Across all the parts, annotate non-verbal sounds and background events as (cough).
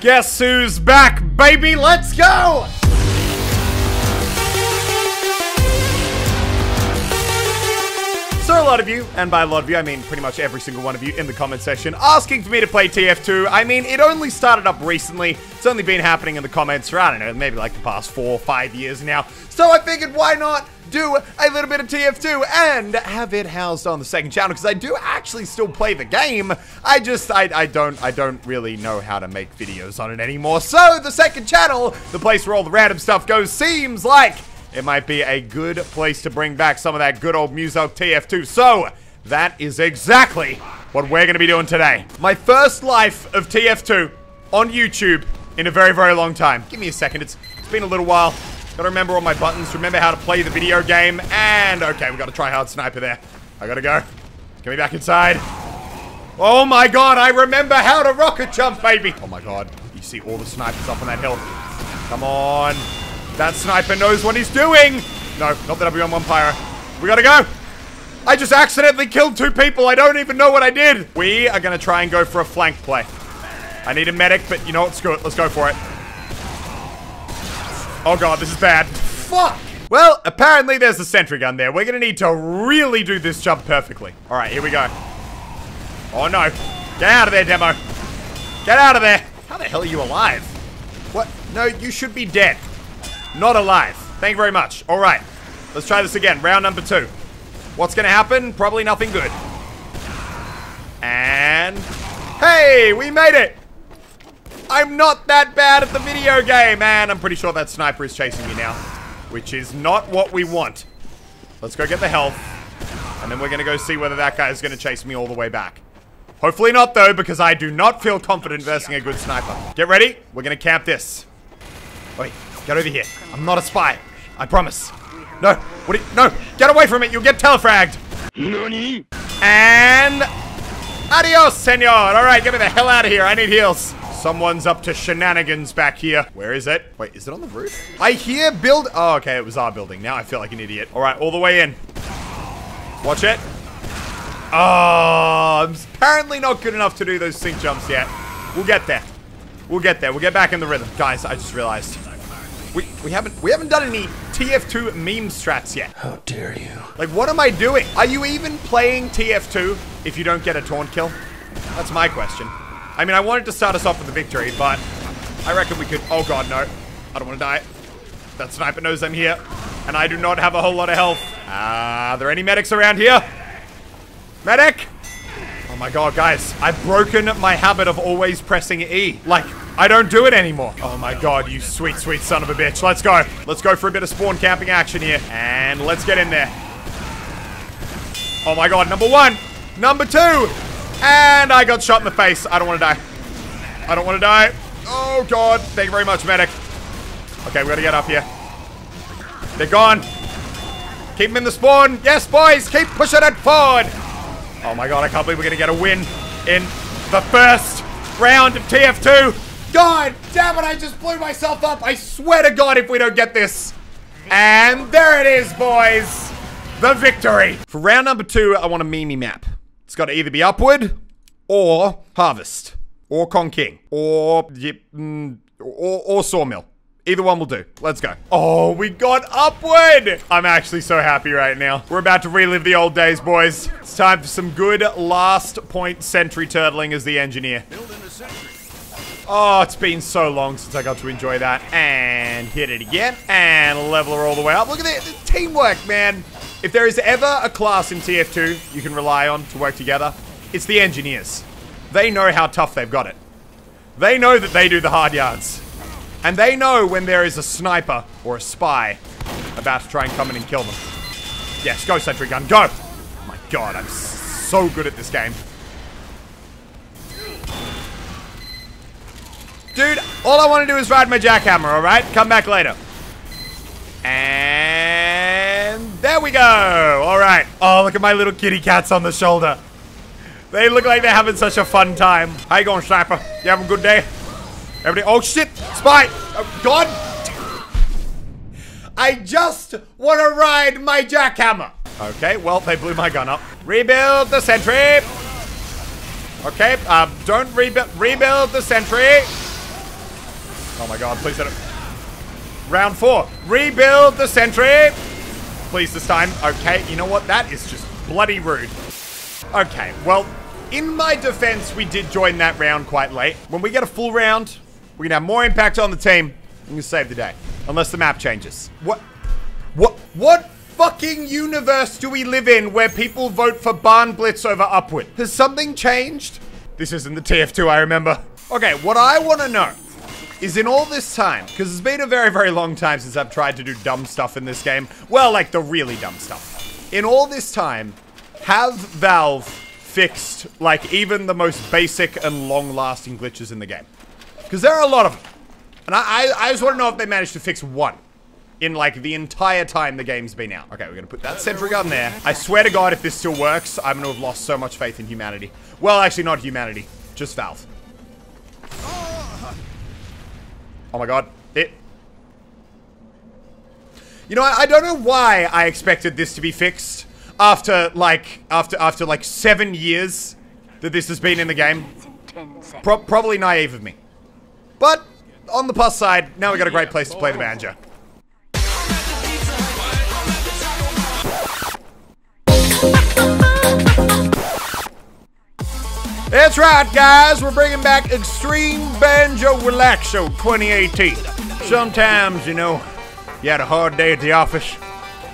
Guess who's back, baby? Let's go! A lot of you, and by a lot of you, I mean pretty much every single one of you in the comment section, asking for me to play TF2. I mean, it only started up recently. It's only been happening in the comments for, I don't know, maybe like the past four or five years now. So I figured, why not do a little bit of TF2 and have it housed on the second channel because I do actually still play the game. I just I, I don't I don't really know how to make videos on it anymore. So the second channel, the place where all the random stuff goes, seems like it might be a good place to bring back some of that good old Muso TF2. So that is exactly what we're going to be doing today. My first life of TF2 on YouTube in a very, very long time. Give me a second. It's, it's been a little while. Gotta remember all my buttons, remember how to play the video game, and okay, we got a try-hard sniper there. I gotta go. Get me back inside. Oh my god, I remember how to rocket jump, baby! Oh my god, you see all the snipers up on that hill. Come on. That sniper knows what he's doing! No, not that I'll be on one pyro. We gotta go! I just accidentally killed two people, I don't even know what I did! We are gonna try and go for a flank play. I need a medic, but you know what, screw it, let's go for it. Oh god, this is bad. Fuck! Well, apparently there's a sentry gun there. We're gonna need to really do this jump perfectly. Alright, here we go. Oh no. Get out of there, demo. Get out of there. How the hell are you alive? What? No, you should be dead. Not alive. Thank you very much. Alright. Let's try this again. Round number two. What's gonna happen? Probably nothing good. And... Hey! We made it! I'm not that bad at the video game, and I'm pretty sure that sniper is chasing me now. Which is not what we want. Let's go get the health. And then we're gonna go see whether that guy is gonna chase me all the way back. Hopefully not, though, because I do not feel confident versing a good sniper. Get ready. We're gonna camp this. Wait, get over here. I'm not a spy. I promise. No, what do you, no, get away from it. You'll get telefragged. NANI? And adios, senor. All right, get me the hell out of here. I need heals. Someone's up to shenanigans back here. Where is it? Wait, is it on the roof? I hear build. Oh, okay, it was our building. Now I feel like an idiot. All right, all the way in. Watch it. Oh, I'm apparently not good enough to do those sync jumps yet. We'll get there. We'll get there. We'll get back in the rhythm. Guys, I just realized. We, we haven't we haven't done any TF2 meme strats yet. How dare you? Like, what am I doing? Are you even playing TF2 if you don't get a taunt kill? That's my question. I mean, I wanted to start us off with a victory, but I reckon we could... Oh, God, no. I don't want to die. That sniper knows I'm here, and I do not have a whole lot of health. Ah, uh, are there any medics around here? Medic! Oh, my God, guys. I've broken my habit of always pressing E. Like, I don't do it anymore. Oh, my God, you sweet, sweet son of a bitch. Let's go. Let's go for a bit of spawn camping action here, and let's get in there. Oh, my God, number one. Number two. And I got shot in the face. I don't want to die. I don't want to die. Oh, God. Thank you very much, medic. Okay, we got to get up here. They're gone. Keep them in the spawn. Yes, boys. Keep pushing it forward. Oh, my God. I can't believe we're to get a win in the first round of TF2. God damn it. I just blew myself up. I swear to God if we don't get this. And there it is, boys. The victory. For round number two, I want a meme map. It's got to either be Upward or Harvest or Kong King or, mm, or, or Sawmill. Either one will do. Let's go. Oh, we got Upward! I'm actually so happy right now. We're about to relive the old days, boys. It's time for some good last point sentry turtling as the engineer. Oh, it's been so long since I got to enjoy that. And hit it again. And level her all the way up. Look at that. Teamwork, man. If there is ever a class in TF2 you can rely on to work together, it's the engineers. They know how tough they've got it. They know that they do the hard yards. And they know when there is a sniper or a spy about to try and come in and kill them. Yes, go sentry gun, go! Oh my god, I'm so good at this game. Dude, all I want to do is ride my jackhammer, alright? Come back later. And there we go. All right. Oh, look at my little kitty cats on the shoulder. They look like they're having such a fun time. How you going, Sniper? You having a good day? Everybody, oh shit, spy! Oh, God! I just want to ride my jackhammer. Okay, well, they blew my gun up. Rebuild the sentry. Okay, uh, don't rebuild, rebuild the sentry. Oh my god, please it. Round four. Rebuild the sentry. Please this time. Okay, you know what? That is just bloody rude. Okay, well, in my defense, we did join that round quite late. When we get a full round, we're gonna have more impact on the team. I'm gonna save the day. Unless the map changes. What? What? What fucking universe do we live in where people vote for Barn Blitz over Upward? Has something changed? This isn't the TF2 I remember. Okay, what I want to know is in all this time, because it's been a very, very long time since I've tried to do dumb stuff in this game. Well, like the really dumb stuff. In all this time, have Valve fixed, like, even the most basic and long-lasting glitches in the game? Because there are a lot of them. And I, I, I just want to know if they managed to fix one in like the entire time the game's been out. Okay, we're gonna put that sentry gun there. I swear to God, if this still works, I'm gonna have lost so much faith in humanity. Well, actually not humanity, just Valve. Oh my God, it. You know, I, I don't know why I expected this to be fixed after like, after, after like seven years that this has been in the game. Pro probably naive of me. But, on the plus side, now we got a great place to play the banjo. That's right, guys. We're bringing back Extreme Banjo Relaxo 2018. Sometimes, you know, you had a hard day at the office.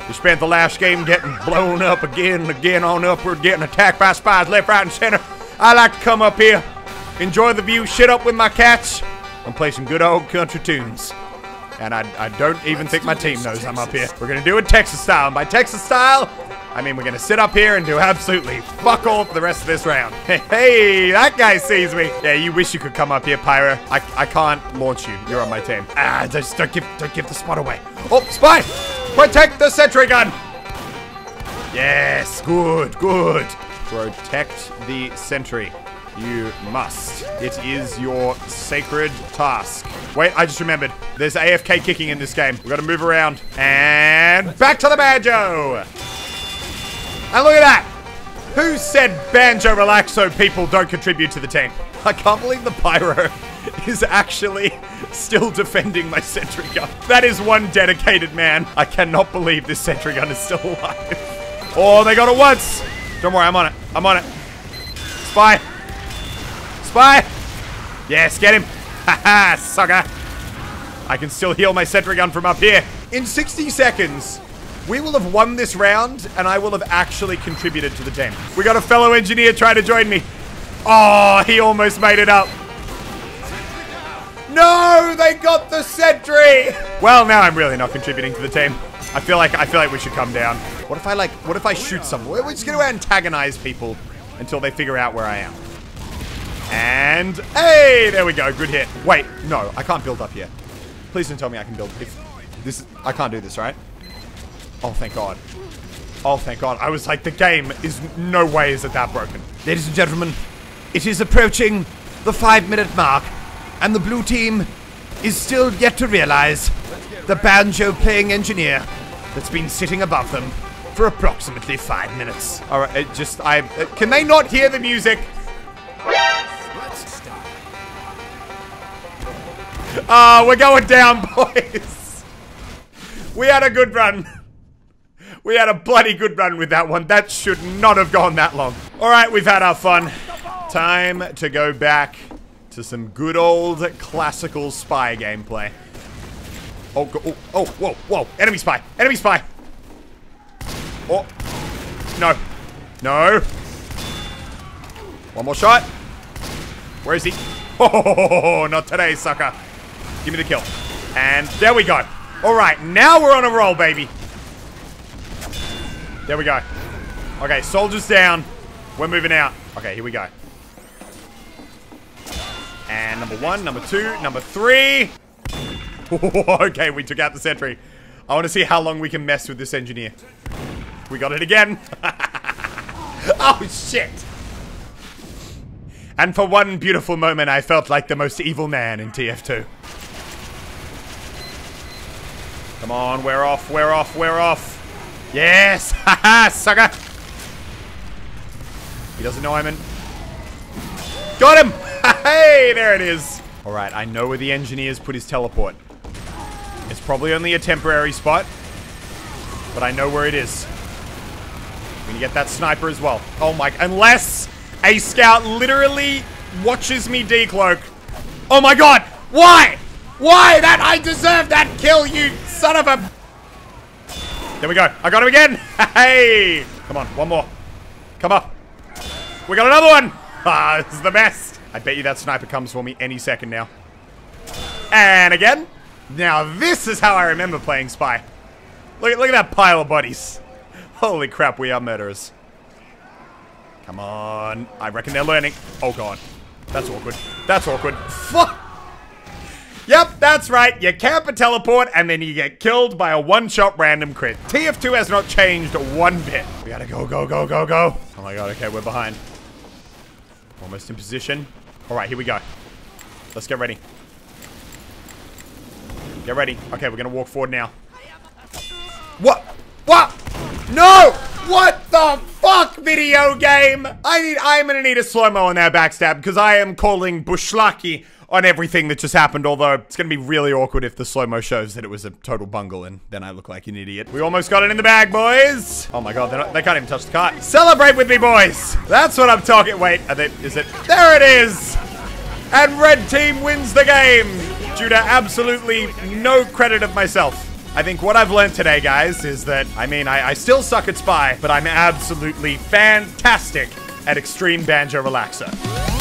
You spent the last game getting blown up again and again on upward, getting attacked by spies left, right, and center. I like to come up here, enjoy the view, shit up with my cats, and play some good old country tunes. And I, I don't even think my team knows I'm up here. We're gonna do it Texas style. And by Texas style, I mean, we're gonna sit up here and do absolutely fuck all for the rest of this round. Hey, (laughs) hey, that guy sees me. Yeah, you wish you could come up here, Pyro. I, I can't launch you. You're on my team. Ah, just don't give, don't give the spot away. Oh, spy! Protect the sentry gun! Yes, good, good. Protect the sentry. You must. It is your sacred task. Wait, I just remembered. There's AFK kicking in this game. we got to move around. And back to the banjo! And look at that! Who said Banjo Relaxo people don't contribute to the team? I can't believe the Pyro (laughs) is actually still defending my sentry gun. That is one dedicated man. I cannot believe this sentry gun is still alive. Oh, they got it once! Don't worry, I'm on it. I'm on it. Spy! Spy! Yes, get him! (laughs) Haha, sucker! I can still heal my sentry gun from up here. In 60 seconds, we will have won this round, and I will have actually contributed to the team. We got a fellow engineer trying to join me. Oh, he almost made it up. No, they got the sentry. Well, now I'm really not contributing to the team. I feel like I feel like we should come down. What if I like? What if I shoot someone? We're just gonna antagonize people until they figure out where I am. And hey, there we go. Good hit. Wait, no, I can't build up here. Please don't tell me I can build. If this, I can't do this, right? Oh, thank God. Oh, thank God. I was like, the game is no way is it that broken. Ladies and gentlemen, it is approaching the five minute mark, and the blue team is still yet to realize the banjo playing engineer that's been sitting above them for approximately five minutes. All right, it just, I, uh, can they not hear the music? Uh, (laughs) we're going down, (laughs) boys. We had a good run. We had a bloody good run with that one. That should not have gone that long. All right, we've had our fun. Time to go back to some good old classical spy gameplay. Oh, oh, oh, whoa, whoa. Enemy spy. Enemy spy. Oh. No. No. One more shot. Where is he? (laughs) Oh, not today, sucker. Give me the kill. And there we go. All right, now we're on a roll, baby. There we go. Okay, soldiers down. We're moving out. Okay, here we go. And number one, number two, number three. (laughs) okay, we took out the sentry. I want to see how long we can mess with this engineer. We got it again. (laughs) oh, shit. And for one beautiful moment, I felt like the most evil man in TF2. Come on, we're off, we're off, we're off. Yes! (laughs) Haha, sucker! He doesn't know I'm in. Got him! (laughs) hey, there it is. All right, I know where the engineers put his teleport. It's probably only a temporary spot, but I know where it is. I'm gonna get that sniper as well. Oh my, unless a scout literally watches me decloak. Oh my god, why? Why? That, I deserve that kill, you son of a... There we go, I got him again. (laughs) Hey, come on, one more. Come up. We got another one. (laughs) Ah, this is the best. I bet you that sniper comes for me any second now. And again. Now this is how I remember playing Spy. Look, look at that pile of bodies. (laughs) Holy crap, we are murderers. Come on. I reckon they're learning. Oh god. That's awkward. That's awkward. Fuck. Yep, that's right. You camp a teleport and then you get killed by a one-shot random crit. TF2 has not changed one bit. We gotta go, go, go, go, go. Oh my god, okay, we're behind. Almost in position. All right, here we go. Let's get ready. Get ready. Okay, we're gonna walk forward now. What? What? No! What the fuck, video game? I need. I'm gonna need a slow mo on that backstab because I am calling Bushlaki on everything that just happened. Although it's gonna be really awkward if the slow mo shows that it was a total bungle, and then I look like an idiot. We almost got it in the bag, boys. Oh my god, not, they can't even touch the cart. Celebrate with me, boys. That's what I'm talking. Wait, they, is it? There it is. And red team wins the game due to absolutely no credit of myself. I think what I've learned today, guys, is that, I mean, I, I still suck at Spy, but I'm absolutely fantastic at Extreme Banjo Relaxer.